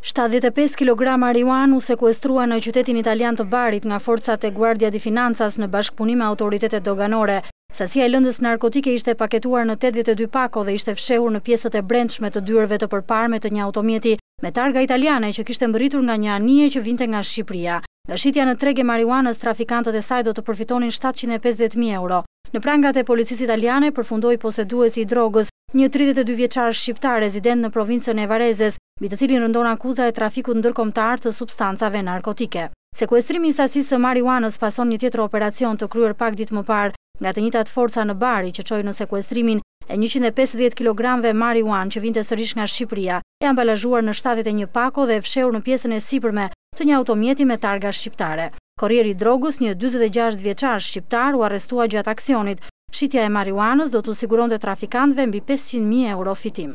Shtatëdhjetë e pesë kilogramë marijuanë u sekuestrua në qytetin italian të Barit nga forcat e Guardia di Finanzas në bashkëpunim me autoritetet doganore. Sasia e lëndës narkotike ishte paketuar në tetëdhjetë e dy pako dhe ishte fshehur në pjesët e brendshme të dyerve të përparme të një automjeti me targa italiane që kishte mbërritur nga një anije që vinte nga Shqipëria. Nga shitja në treg e marijuanës, trafikantët e saj do të përfitonin shtatëqind e pesëdhjetë mijë euro. Në prangat e policisë italiane përfundoi poseduesi i drogës, Një tridhjetë e dy vjeçar shqiptar rezident në provincën e Varezes, mbi të cilin rëndon akuza e trafikut ndërkombëtar të substancave narkotike. Sekuestrimi i sasisë së marijuanës pason një tjetër operacion të kryer pak ditë më parë nga të njëjtat forca në Bari që çoi në sekuestrimin e njëqind e pesëdhjetë kilogramëve marijuanë që vinte sërish nga Shqipëria e ambalazhuar në shtatëdhjetë e një pako dhe e fshehur në pjesën e sipërme të një automjeti me targa shqiptare. Korrieri i drogës, një dyzet e gjashtë vjeçar shqiptar u arrestua gjatë aksionit, Shitja e marijuanës do t'u siguronte trafikantëve mbi pesëqind mijë euro fitim.